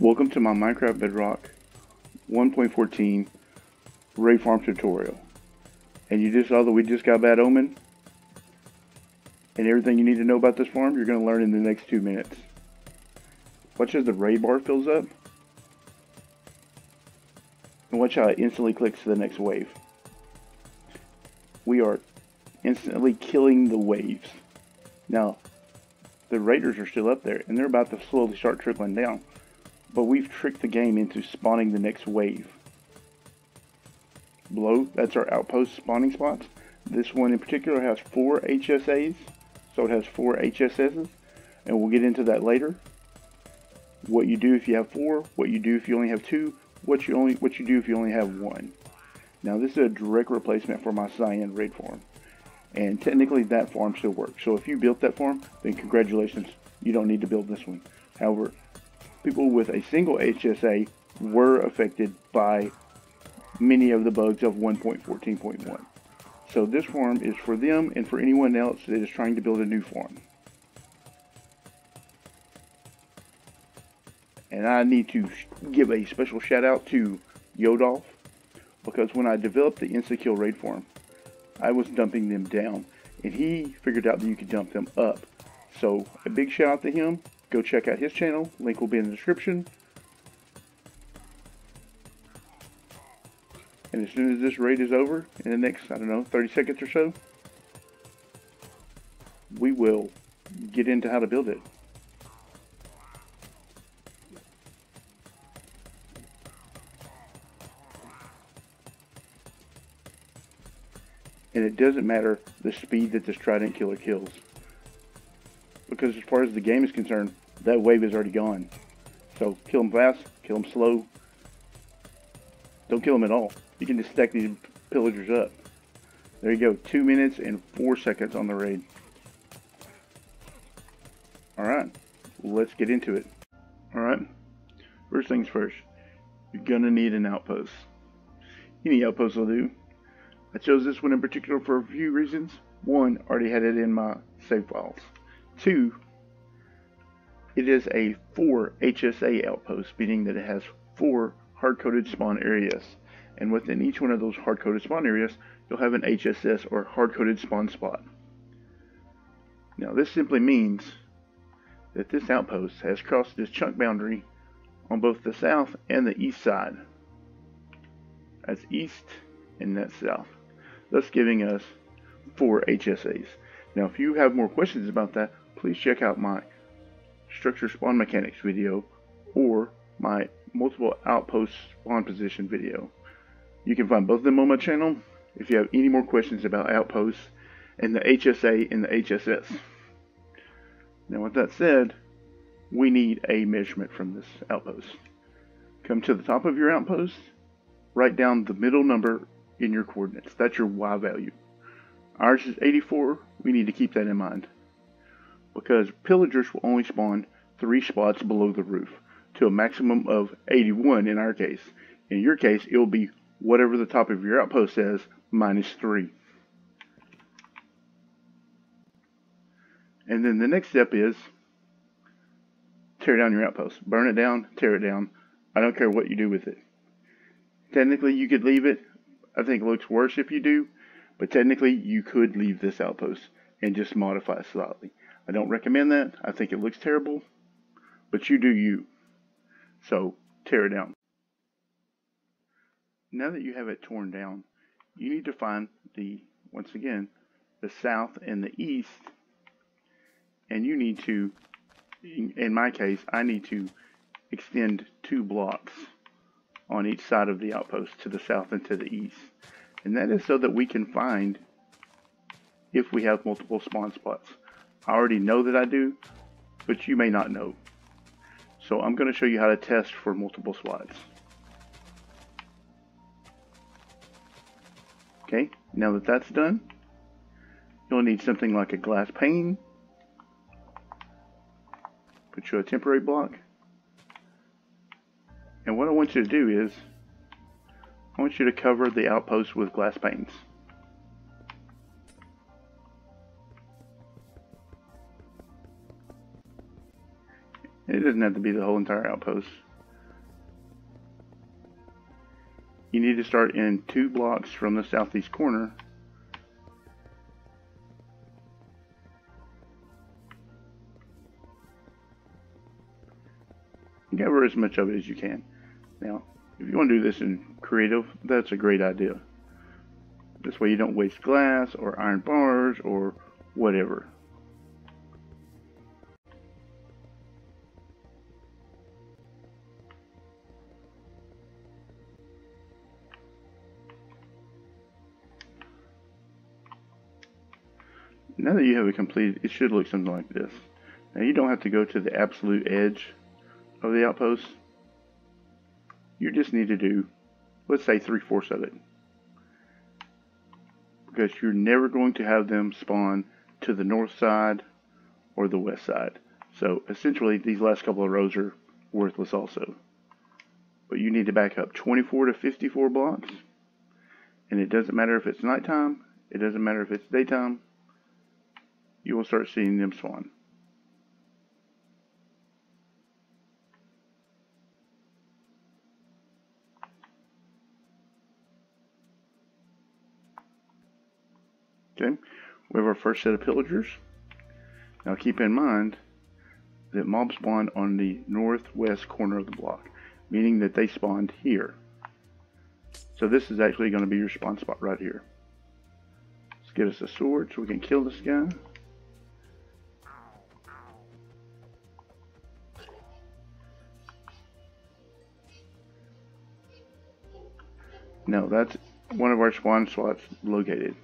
Welcome to my Minecraft Bedrock 1.14 Raid Farm tutorial. And you just saw that we just got Bad Omen. And everything you need to know about this farm, you're going to learn in the next two minutes. Watch as the raid bar fills up. And watch how it instantly clicks to the next wave. We are instantly killing the waves. Now, the raiders are still up there, and they're about to slowly start trickling down. But we've tricked the game into spawning the next wave. Below, that's our outpost spawning spots. This one in particular has four HSAs, so it has four HSSs, and we'll get into that later. What you do if you have four, what you do if you only have two, what you only what you do if you only have one. Now this is a direct replacement for my cyan raid farm. And technically that farm still works. So if you built that farm, then congratulations, you don't need to build this one. However, people with a single HSA were affected by many of the bugs of 1.14.1. So this form is for them and for anyone else that is trying to build a new form. And I need to give a special shout out to Yodalf because when I developed the Insta-Kill raid farm, I was dumping them down and he figured out that you could dump them up. So a big shout out to him go check out his channel. Link will be in the description. And as soon as this raid is over, in the next, I don't know, 30 seconds or so, we will get into how to build it. And it doesn't matter the speed that this Trident Killer kills. Because as far as the game is concerned, that wave is already gone. So kill them fast, kill them slow. Don't kill them at all. You can just stack these pillagers up. There you go, two minutes and four seconds on the raid. Alright, let's get into it. Alright, first things first, you're gonna need an outpost. Any outpost will do. I chose this one in particular for a few reasons. One, already had it in my save files. Two, it is a 4 HSA outpost, meaning that it has 4 hard-coded spawn areas. And within each one of those hard-coded spawn areas, you'll have an HSS or hard-coded spawn spot. Now this simply means that this outpost has crossed this chunk boundary on both the south and the east side. That's east and that's south, thus giving us four HSAs. Now if you have more questions about that, please check out my structure spawn mechanics video or my multiple outpost spawn position video. You can find both of them on my channel if you have any more questions about outposts and the HSA and the HSS. Now with that said, we need a measurement from this outpost. Come to the top of your outpost, write down the middle number in your coordinates. That's your Y value. Ours is 84, we need to keep that in mind because pillagers will only spawn three spots below the roof to a maximum of 81 in our case. In your case, it will be whatever the top of your outpost says minus 3. And then the next step is tear down your outpost. Burn it down, tear it down. I don't care what you do with it. Technically, you could leave it. I think it looks worse if you do. But technically, you could leave this outpost and just modify slightly. I don't recommend that. I think it looks terrible, but you do you. So tear it down. Now that you have it torn down, you need to find the, once again, the south and the east, and you need to, in my case, I need to extend two blocks on each side of the outpost to the south and to the east. And that is so that we can find if we have multiple spawn spots. I already know that I do, but you may not know. So I'm going to show you how to test for multiple slides. Okay, now that that's done, you'll need something like a glass pane. Put you a temporary block. And what I want you to do is, I want you to cover the outpost with glass panes. It doesn't have to be the whole entire outpost. You need to start in two blocks from the southeast corner. Cover as much of it as you can. Now, if you want to do this in creative, that's a great idea. This way you don't waste glass or iron bars or whatever. Now that you have it completed, it should look something like this. Now you don't have to go to the absolute edge of the outpost. You just need to do, let's say three-fourths of it. Because you're never going to have them spawn to the north side or the west side. So essentially these last couple of rows are worthless also. But you need to back up 24 to 54 blocks. And it doesn't matter if it's nighttime, it doesn't matter if it's daytime, you will start seeing them spawn. Okay, we have our first set of pillagers. Now keep in mind that mobs spawn on the northwest corner of the block, meaning that they spawned here. So this is actually going to be your spawn spot right here. Let's get us a sword so we can kill this guy. No, that's one of our spawn slots located.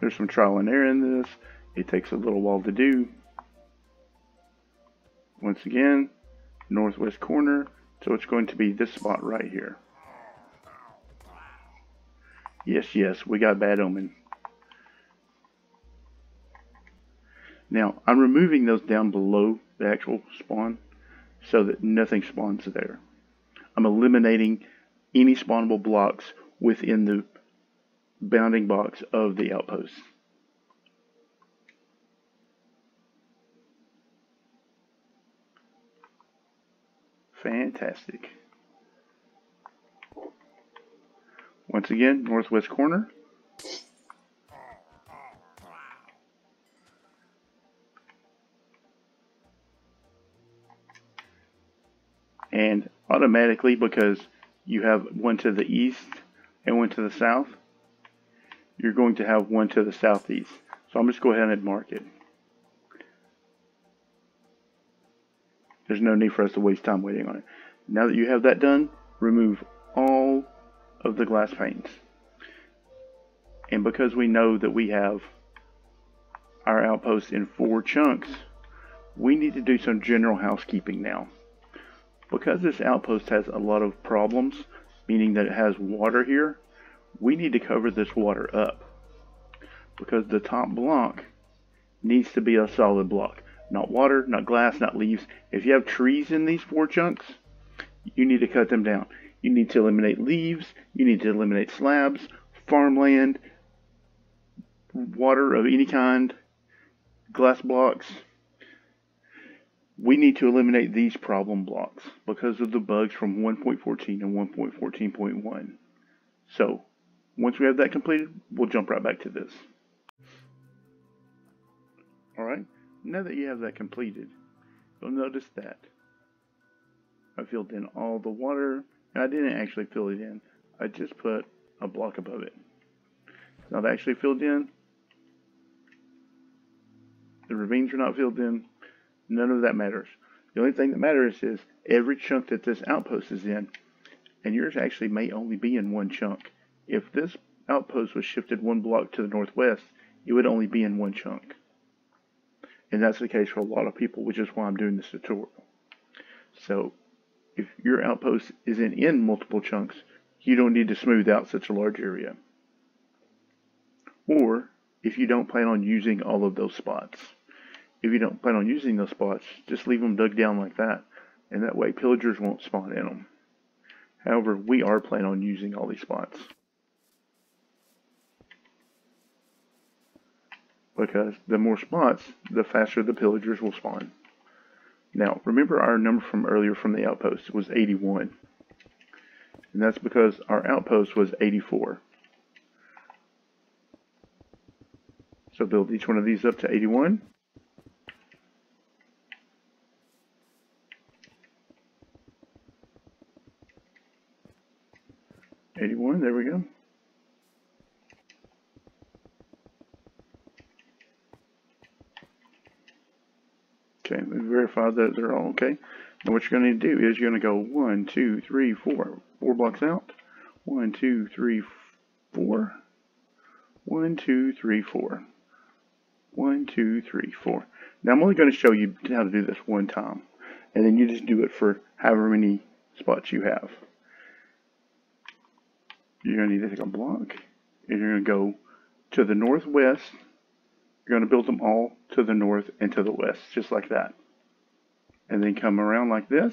There's some trial and error in this. It takes a little while to do. Once again, northwest corner. So it's going to be this spot right here. Yes, yes, we got bad omen. Now, I'm removing those down below the actual spawn so that nothing spawns there. I'm eliminating any spawnable blocks within the bounding box of the outpost. Fantastic. Once again, northwest corner. And automatically, because you have one to the east and one to the south, you're going to have one to the southeast. So I'm just go ahead and mark it. There's no need for us to waste time waiting on it. Now that you have that done, remove all of the glass panes. And because we know that we have our outpost in four chunks, we need to do some general housekeeping now. Because this outpost has a lot of problems, meaning that it has water here, we need to cover this water up because the top block needs to be a solid block. Not water, not glass, not leaves. If you have trees in these four chunks, you need to cut them down. You need to eliminate leaves, you need to eliminate slabs, farmland, water of any kind, glass blocks. We need to eliminate these problem blocks because of the bugs from 1.14 and 1.14.1. So, once we have that completed, we'll jump right back to this. Alright, now that you have that completed, you'll notice that I filled in all the water, and I didn't actually fill it in. I just put a block above it. It's not actually filled in. The ravines are not filled in. None of that matters. The only thing that matters is every chunk that this outpost is in, and yours actually may only be in one chunk. If this outpost was shifted one block to the northwest, it would only be in one chunk. And that's the case for a lot of people, which is why I'm doing this tutorial. So if your outpost isn't in multiple chunks, you don't need to smooth out such a large area. Or if you don't plan on using all of those spots. If you don't plan on using those spots, just leave them dug down like that. And that way pillagers won't spawn in them. However, we are planning on using all these spots. because the more spots, the faster the pillagers will spawn. Now, remember our number from earlier from the outpost was 81. And that's because our outpost was 84. So build each one of these up to 81. Eighty-one, there we go. Okay, that they're all okay. And what you're going to do is you're going to go one, two, three, four, four blocks out. One, two, three, four. One, two, three, four. One, two, three, four. Now I'm only going to show you how to do this one time. And then you just do it for however many spots you have. You're going to need to take a block. And you're going to go to the northwest. You're going to build them all to the north and to the west, just like that. And then come around like this.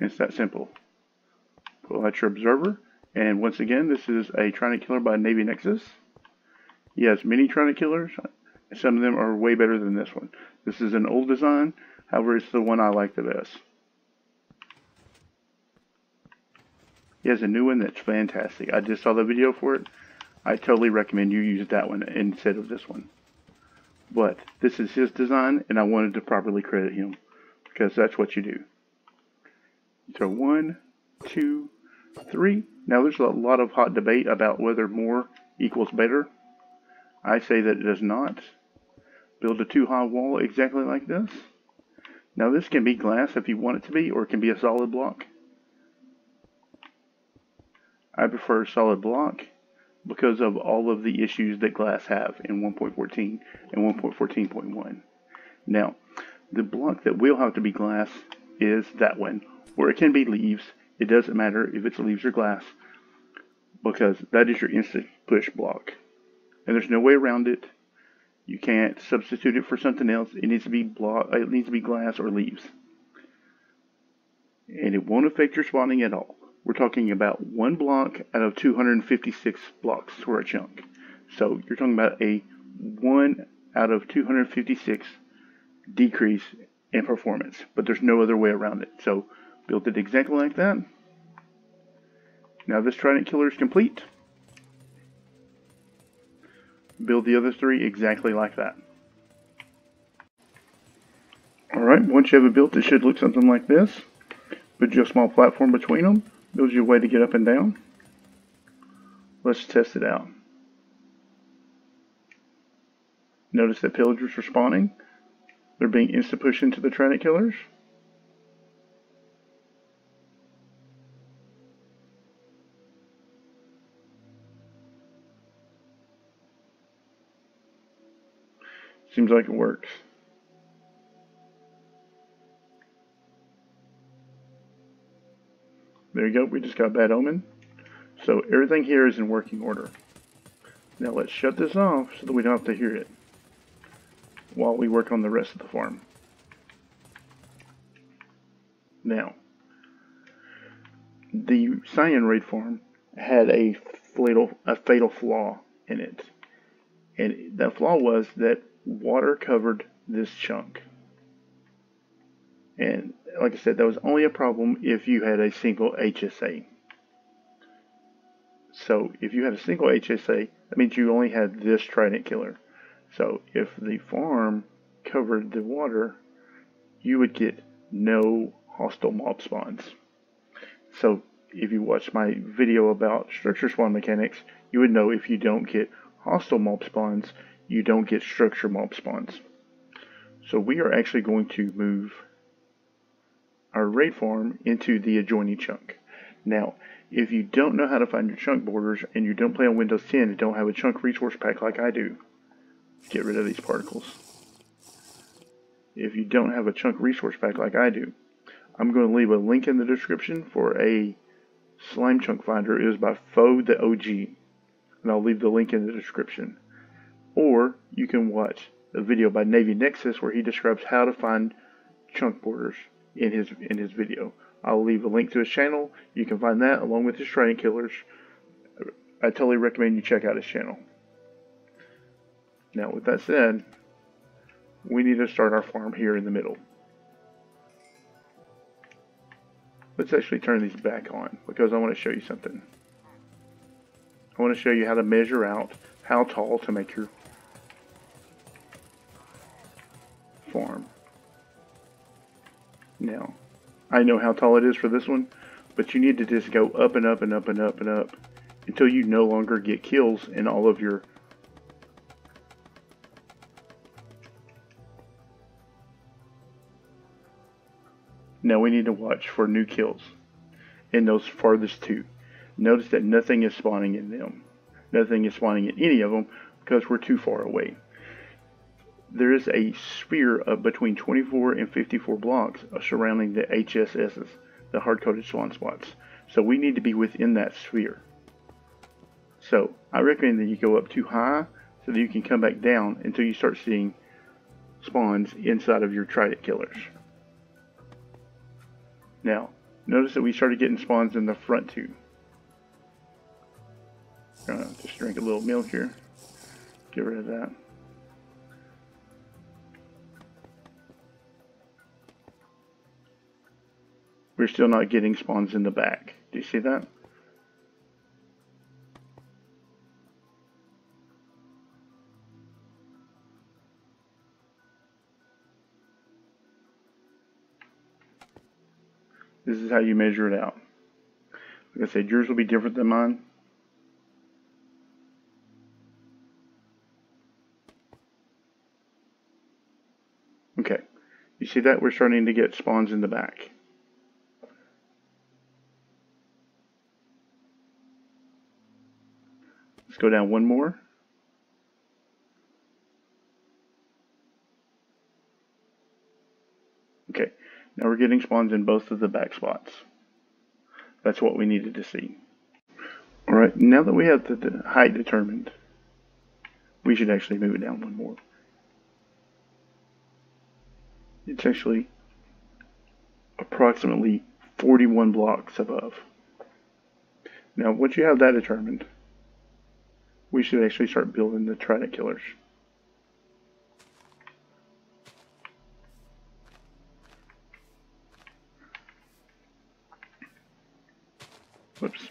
It's that simple. Pull out your observer. And once again, this is a Trident Killer by Navy Nexus. He has many Trident Killers. Some of them are way better than this one. This is an old design. However, it's the one I like the best. He has a new one that's fantastic. I just saw the video for it. I totally recommend you use that one instead of this one. But this is his design, and I wanted to properly credit him because that's what you do. So one, two, three. Now there's a lot of hot debate about whether more equals better. I say that it does not. Build a two high wall exactly like this. Now this can be glass if you want it to be, or it can be a solid block. I prefer solid block because of all of the issues that glass have in 1.14 and 1.14.1. Now, the block that will have to be glass is that one, or it can be leaves. It doesn't matter if it's leaves or glass because that is your instant push block. And there's no way around it. You can't substitute it for something else. It needs to be block. It needs to be glass or leaves, and it won't affect your spawning at all. We're talking about one block out of 256 blocks for a chunk. So you're talking about a one out of 256 decrease in performance, but there's no other way around it. So build it exactly like that. Now this Trident Killer is complete. Build the other three exactly like that. Alright, once you have it built, it should look something like this. Put just a small platform between them. Builds you a way to get up and down. Let's test it out. Notice that pillagers are spawning. They're being insta-pushed into the Trident Killers. Seems like it works. There you go, we just got Bad Omen. So everything here is in working order. Now let's shut this off so that we don't have to hear it while we work on the rest of the farm. Now, the cyan raid farm had a fatal, a fatal flaw in it. And that flaw was that water covered this chunk. And like I said, that was only a problem if you had a single HSA. So if you had a single HSA, that means you only had this trident killer. So if the farm covered the water, you would get no hostile mob spawns. So if you watch my video about structure spawn mechanics, you would know if you don't get hostile mob spawns, you don't get structure mob spawns. So we are actually going to move our raid farm into the adjoining chunk. Now, if you don't know how to find your chunk borders and you don't play on Windows 10 and don't have a chunk resource pack like I do, get rid of these particles. If you don't have a chunk resource pack like I do, I'm going to leave a link in the description for a slime chunk finder. It is by PHO the OG, and I'll leave the link in the description. Or you can watch a video by Navy Nexus where he describes how to find chunk borders in his in his video. I'll leave a link to his channel. You can find that along with his trident killers. I totally recommend you check out his channel. Now, with that said, we need to start our farm here in the middle. Let's actually turn these back on because I want to show you something. I want to show you how to measure out how tall to make your farm. Now, I know how tall it is for this one, but you need to just go up and up and up and up and up until you no longer get kills in all of your Now we need to watch for new kills in those farthest two. Notice that nothing is spawning in them. Nothing is spawning in any of them because we're too far away. There is a sphere of between 24 and 54 blocks surrounding the HSSs, the hard-coded spawn spots. So we need to be within that sphere. So I recommend that you go up too high so that you can come back down until you start seeing spawns inside of your trident killers. Now, notice that we started getting spawns in the front too. Gonna just drink a little milk here. Get rid of that. We're still not getting spawns in the back. Do you see that? This is how you measure it out. Like I said, yours will be different than mine. Okay, you see that? We're starting to get spawns in the back. Let's go down one more. Okay, now we're getting spawns in both of the back spots. That's what we needed to see. Alright, now that we have the, height determined, we should actually move it down one more. It's actually approximately 41 blocks above. Now, once you have that determined, we should actually start building the trident killers. Whoops.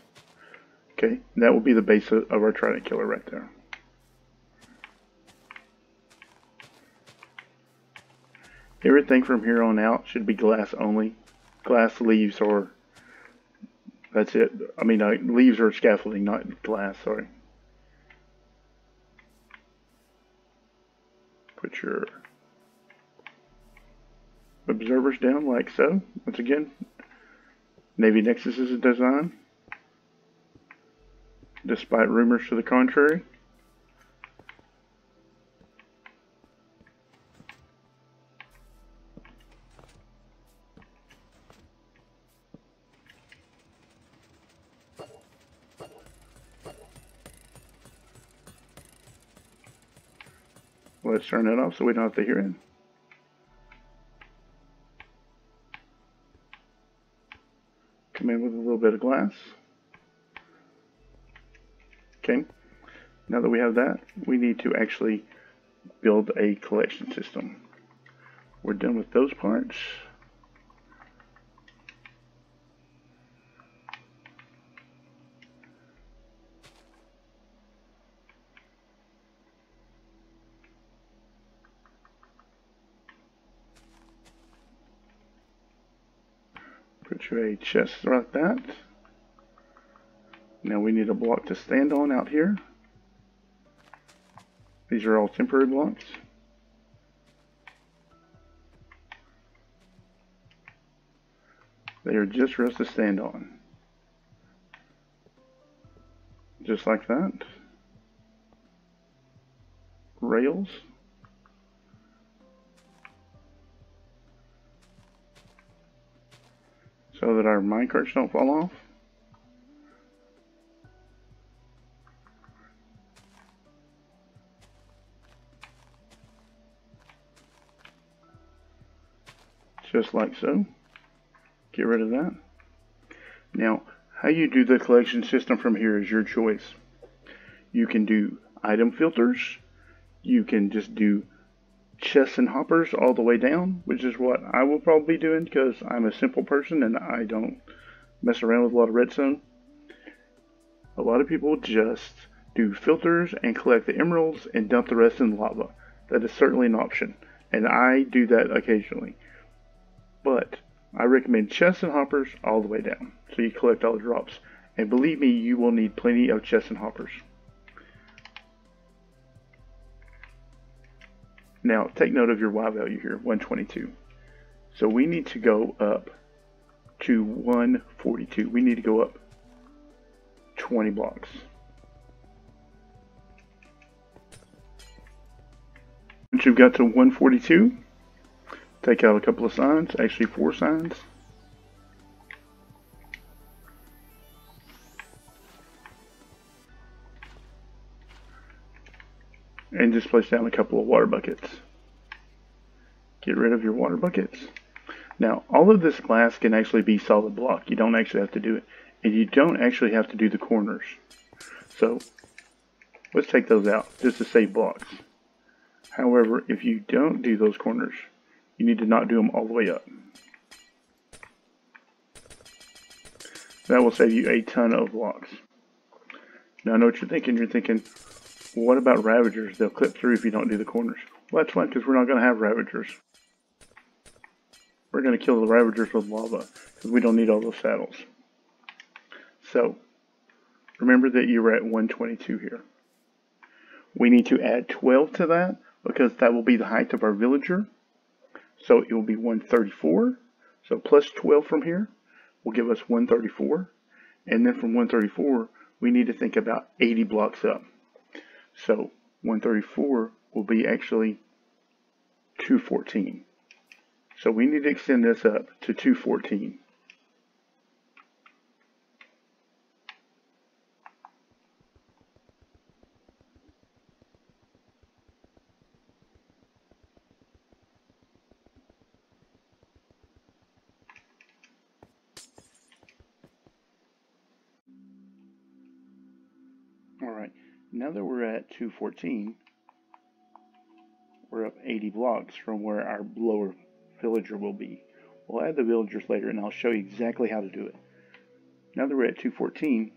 Okay, that will be the base of our trident killer right there. Everything from here on out should be glass only. Glass leaves or that's it. I mean, uh, leaves are scaffolding, not glass, sorry. Your observers down like so. Once again, Navy Nexus is a design despite rumors to the contrary. Let's turn it off so we don't have to hear it. Come in with a little bit of glass. Okay, now that we have that, we need to actually build a collection system. We're done with those parts. A chest like that. Now we need a block to stand on out here. These are all temporary blocks. They are just for us to stand on. Just like that. Rails. So that our minecarts don't fall off. just like so. Get rid of that. Now, how you do the collection system from here is your choice. You can do item filters. You can just do chests and hoppers all the way down, which is what I will probably be doing because I'm a simple person and I don't mess around with a lot of redstone. A lot of people just do filters and collect the emeralds and dump the rest in lava. That is certainly an option, and I do that occasionally. But I recommend chests and hoppers all the way down, so you collect all the drops. And believe me, you will need plenty of chests and hoppers. Now, take note of your Y value here, 122. So we need to go up to 142. We need to go up 20 blocks. Once you've got to 142, take out a couple of signs, actually four signs. And just place down a couple of water buckets. Get rid of your water buckets. Now, all of this glass can actually be solid block. You don't actually have to do it. And you don't actually have to do the corners. So, let's take those out just to save blocks. However, if you don't do those corners, you need to not do them all the way up. That will save you a ton of blocks. Now I know what you're thinking. You're thinking, what about Ravagers? They'll clip through if you don't do the corners. Well, that's fine because we're not going to have Ravagers. We're going to kill the Ravagers with lava because we don't need all those saddles. So, remember that you were at 122 here. We need to add 12 to that because that will be the height of our villager. So it will be 134. So plus 12 from here will give us 134. And then from 134, we need to think about 80 blocks up. So 134 will be actually 214. So we need to extend this up to 214. All right. Now that we're at 214, we're up 80 blocks from where our lower villager will be. We'll add the villagers later and I'll show you exactly how to do it. Now that we're at 214,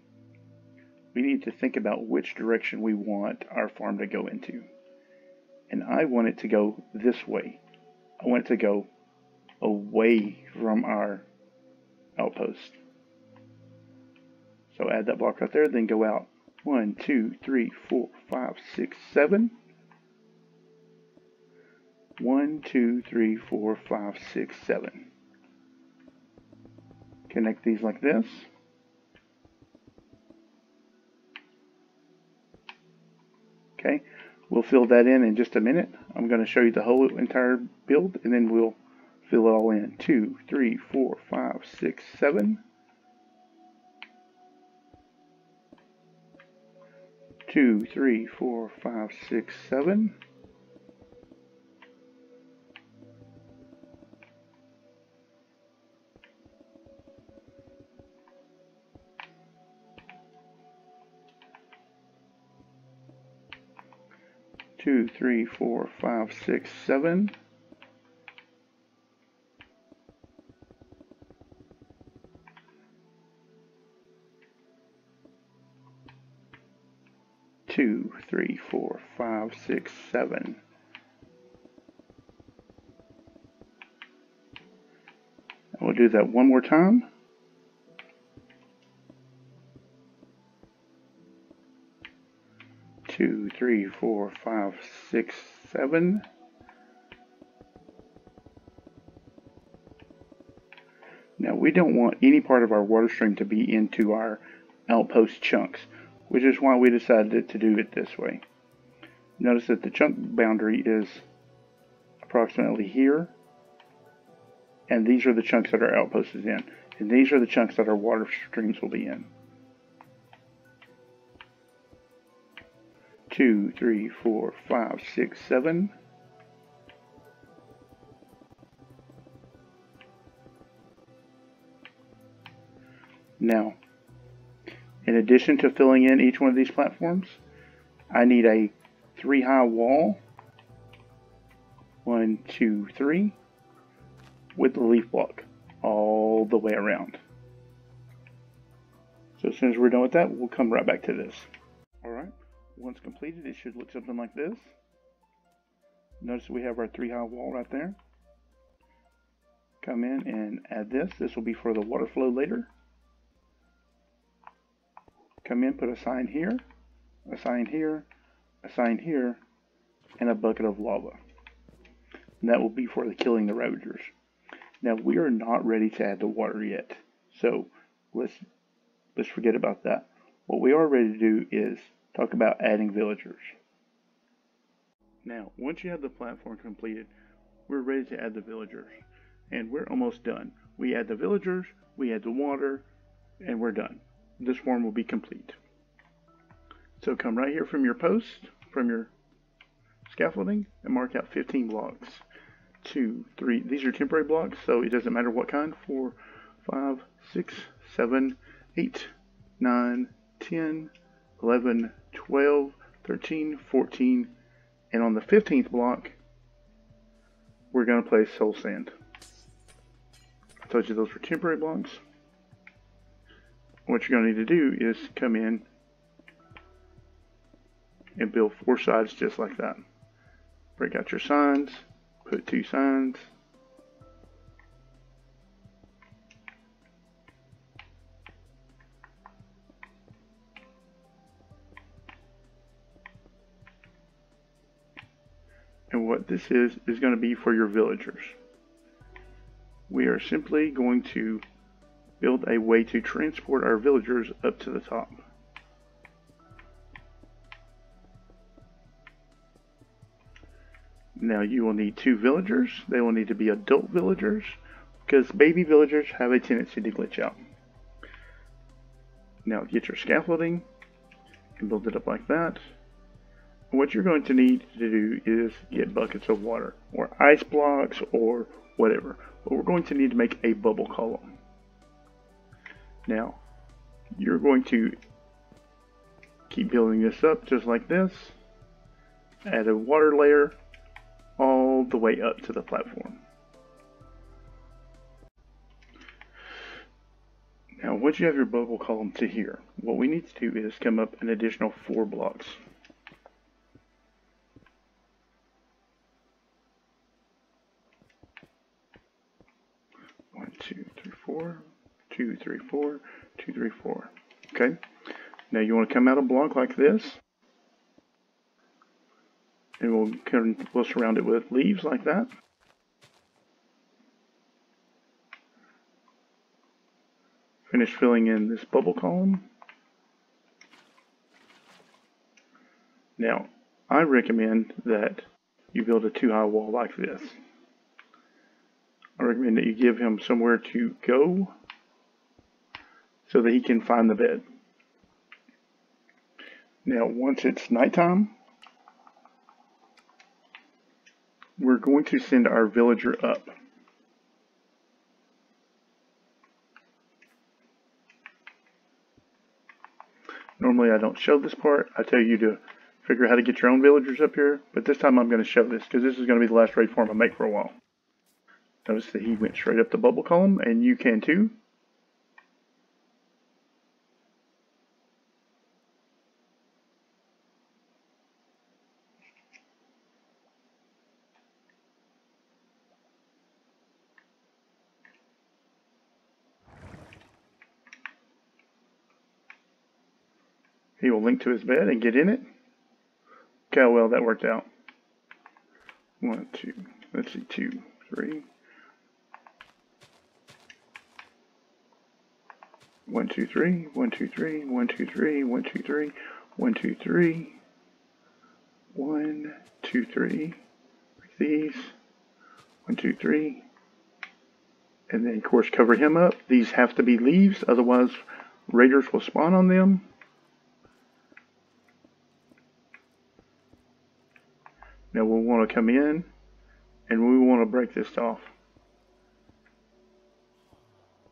we need to think about which direction we want our farm to go into. And I want it to go this way. I want it to go away from our outpost. So add that block right there, then go out one, two, three, four, five, six, seven. One, two, three, four, five, six, seven. Connect these like this. Okay, we'll fill that in in just a minute. I'm going to show you the whole entire build and then we'll fill it all in. Two, three, four, five, six, seven. Two, three, four, five, six, seven. Two, three, four, five, six, seven. Three, four, five, six, seven. And we'll do that one more time. Two, three, four, five, six, seven. Now we don't want any part of our water stream to be into our outpost chunks which is why we decided to do it this way. Notice that the chunk boundary is approximately here, and these are the chunks that our outpost is in, and these are the chunks that our water streams will be in. Two, three, four, five, six, seven. Now, addition to filling in each one of these platforms, I need a three high wall. One, two, three. With the leaf block all the way around. So as soon as we're done with that, we'll come right back to this. Alright, once completed, it should look something like this. Notice we have our three high wall right there. Come in and add this. This will be for the water flow later. Come in, put a sign here, a sign here, a sign here, and a bucket of lava. And that will be for the killing the ravagers. Now we are not ready to add the water yet. So let's let's forget about that. What we are ready to do is talk about adding villagers. Now, once you have the platform completed, we're ready to add the villagers. And we're almost done. We add the villagers, we add the water, and we're done. This form will be complete. So come right here from your post, from your scaffolding, and mark out 15 blocks. Two, three, these are temporary blocks, so it doesn't matter what kind. Four, five, six, seven, eight, nine, 10, 11, 12, 13, 14, and on the 15th block, we're going to place soul sand. I told you those were temporary blocks. What you're going to need to do is come in and build four sides just like that. Break out your signs, put two signs, And what this is, is going to be for your villagers. We are simply going to build a way to transport our villagers up to the top. Now you will need two villagers. They will need to be adult villagers because baby villagers have a tendency to glitch out. Now get your scaffolding and build it up like that what you're going to need to do is get buckets of water or ice blocks or whatever. But we're going to need to make a bubble column. Now, you're going to keep building this up just like this. Add a water layer all the way up to the platform. Now, once you have your bubble column to here, what we need to do is come up an additional four blocks. four, two, three, four, two, three, four. Okay. Now you want to come out a block like this. And we'll, we'll surround it with leaves like that. Finish filling in this bubble column. Now, I recommend that you build a two high wall like this. I recommend that you give him somewhere to go so that he can find the bed. Now, once it's nighttime, we're going to send our villager up. Normally I don't show this part. I tell you to figure out how to get your own villagers up here, but this time I'm going to show this because this is going to be the last raid form I make for a while. Notice that he went straight up the bubble column, and you can too. He will link to his bed and get in it. How well that worked out. One, two, let's see, two, three, One, two, three, one, two, three, one, two, three, one, two, three, one, two, three, one, two, three, like these, one, two, three, and then of course cover him up. These have to be leaves, otherwise raiders will spawn on them. Now we'll want to come in and we want to break this off.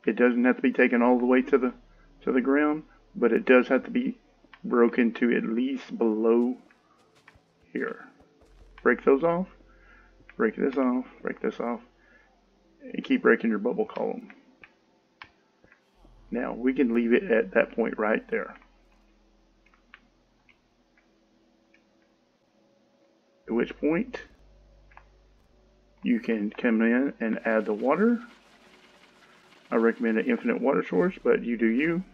It doesn't have to be taken all the way to the to the ground, but it does have to be broken to at least below here. Break those off, break this off, break this off, and keep breaking your bubble column. Now we can leave it at that point right there. Which point you can come in and add the water. I recommend an infinite water source, but you do you.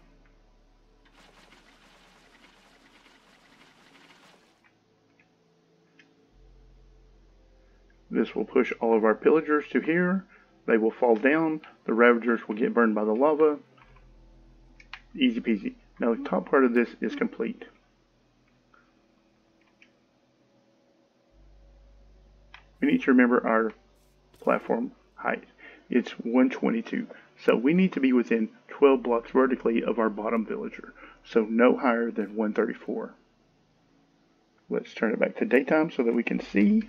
This will push all of our pillagers to here. They will fall down. The ravagers will get burned by the lava. Easy peasy. Now the top part of this is complete. We need to remember our platform height. It's 122. So we need to be within 12 blocks vertically of our bottom villager. So no higher than 134. Let's turn it back to daytime so that we can see.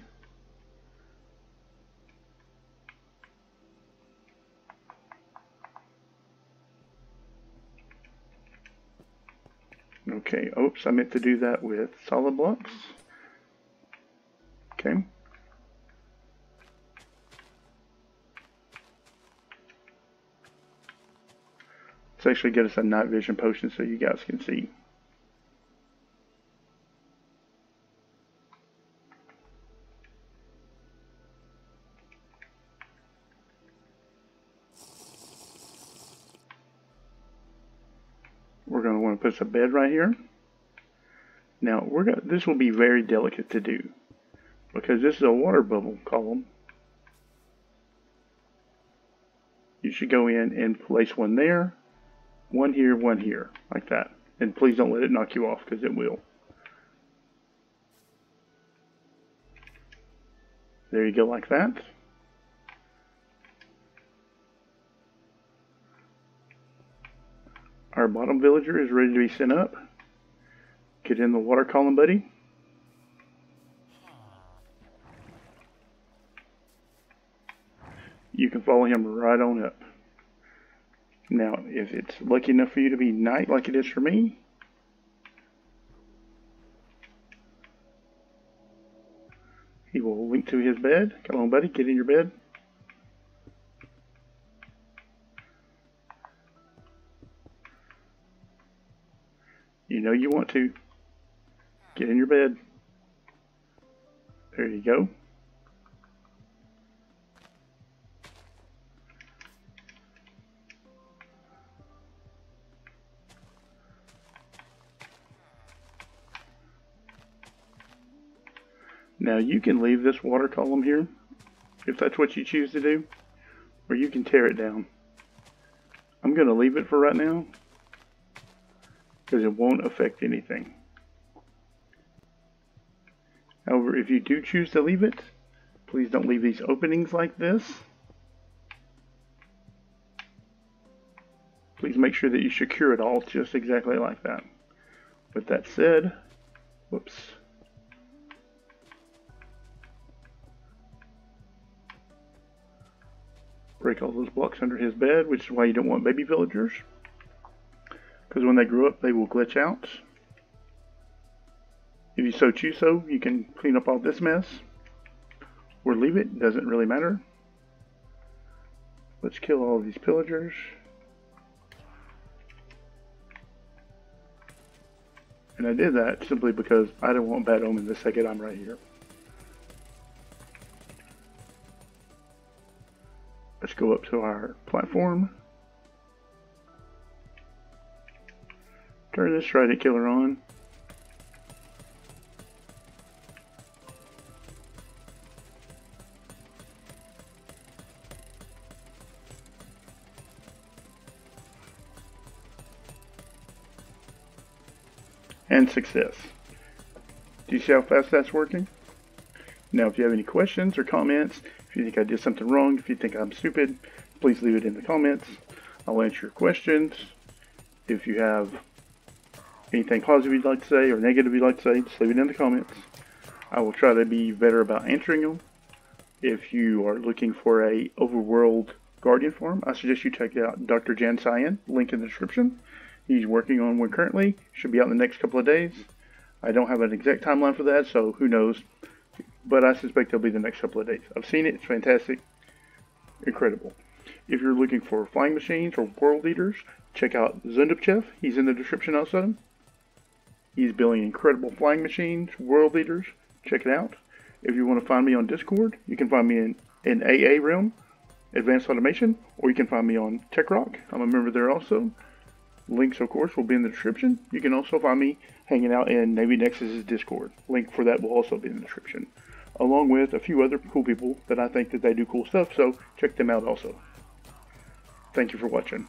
Okay, oops, I meant to do that with solid blocks. Okay. Let's actually get us a night vision potion so you guys can see. We're going to want to put some bed right here. Now, we're going this will be very delicate to do because this is a water bubble column. You should go in and place one there, one here, one here, like that. And please don't let it knock you off because it will. There you go like that. Our bottom villager is ready to be sent up. Get in the water column, buddy. You can follow him right on up. Now, if it's lucky enough for you to be night like it is for me, he will link to his bed. Come on, buddy, get in your bed. You know you want to. Get in your bed. There you go. Now you can leave this water column here, if that's what you choose to do, or you can tear it down. I'm going to leave it for right now, because it won't affect anything. However, if you do choose to leave it, please don't leave these openings like this. Please make sure that you secure it all just exactly like that. With that said, whoops. Break all those blocks under his bed, which is why you don't want baby villagers because when they grow up they will glitch out. If you so choose so, you can clean up all this mess or leave it, doesn't really matter. Let's kill all these pillagers. And I did that simply because I don't want bad omen the second I'm right here. Let's go up to our platform. Turn this Trident Killer on. And success. Do you see how fast that's working? Now if you have any questions or comments, if you think I did something wrong, if you think I'm stupid, please leave it in the comments. I'll answer your questions. If you have anything positive you'd like to say or negative you'd like to say, just leave it in the comments. I will try to be better about answering them. If you are looking for a overworld guardian farm, I suggest you check out Dr. Jan Cyan, link in the description. He's working on one currently. Should be out in the next couple of days. I don't have an exact timeline for that, so who knows. But I suspect it'll be the next couple of days. I've seen it. It's fantastic. Incredible. If you're looking for flying machines or world eaters, check out Zundappchef. He's in the description also. He's building incredible flying machines, world eaters. Check it out. If you want to find me on Discord, you can find me in, in AA Realm, Advanced Automation, or you can find me on TechRock. I'm a member there also. Links, of course, will be in the description. You can also find me hanging out in Navy Nexus's Discord. Link for that will also be in the description, along with a few other cool people that I think that they do cool stuff. So check them out also. Thank you for watching.